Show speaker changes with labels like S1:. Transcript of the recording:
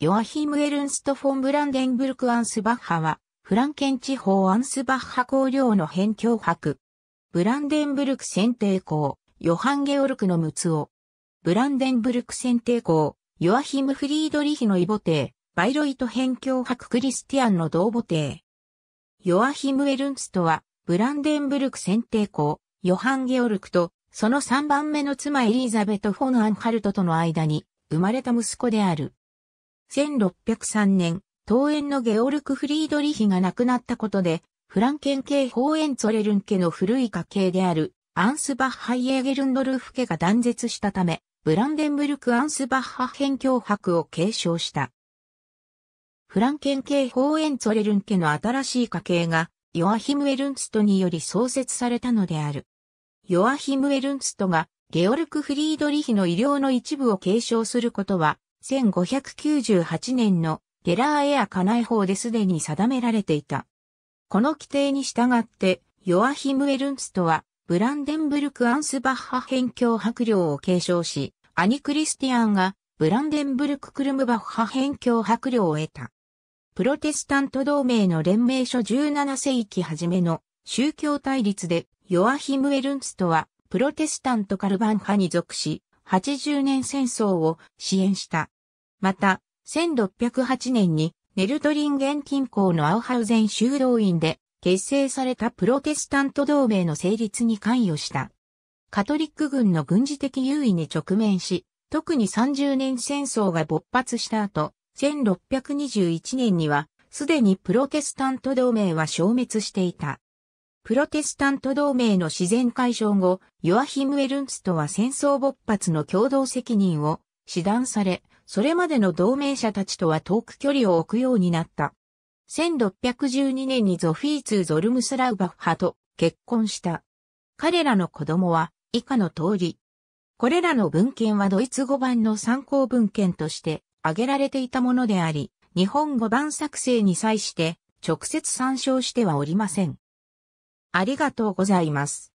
S1: ヨアヒム・エルンスト・フォン・ブランデンブルク・アンスバッハは、フランケン地方アンスバッハ公領の辺境博。ブランデンブルク選定校、ヨハン・ゲオルクのムツオ。ブランデンブルク選定校、ヨアヒム・フリードリヒのイボテ、バイロイト辺境博クリスティアンの同母テー。ヨアヒム・エルンストは、ブランデンブルク選定校、ヨハン・ゲオルクと、その3番目の妻エリザベト・フォン・アンハルトとの間に、生まれた息子である。1603年、東園のゲオルク・フリードリヒが亡くなったことで、フランケン系ホーエンツォレルン家の古い家系である、アンスバッハイエーゲルンドルフ家が断絶したため、ブランデンブルク・アンスバッハ辺境博を継承した。フランケン系ホーエンツォレルン家の新しい家系が、ヨアヒム・エルンストにより創設されたのである。ヨアヒム・エルンストが、ゲオルク・フリードリヒの医療の一部を継承することは、1598年のゲラーエア家内法ですでに定められていた。この規定に従って、ヨアヒム・エルンストは、ブランデンブルク・アンスバッハ辺境伯領を継承し、アニ・クリスティアンが、ブランデンブルク・クルムバッハ辺境伯領を得た。プロテスタント同盟の連盟書17世紀初めの宗教対立で、ヨアヒム・エルンストは、プロテスタントカルバン派に属し、80年戦争を支援した。また、1608年にネルトリンゲン近郊のアウハウゼン修道院で結成されたプロテスタント同盟の成立に関与した。カトリック軍の軍事的優位に直面し、特に30年戦争が勃発した後、1621年には、すでにプロテスタント同盟は消滅していた。プロテスタント同盟の自然解消後、ヨアヒム・エルンストは戦争勃発の共同責任を指断され、それまでの同盟者たちとは遠く距離を置くようになった。1612年にゾフィーツ・ゾルムスラウバッハと結婚した。彼らの子供は以下の通り。これらの文献はドイツ語版の参考文献として挙げられていたものであり、日本語版作成に際して直接参照してはおりません。ありがとうございます。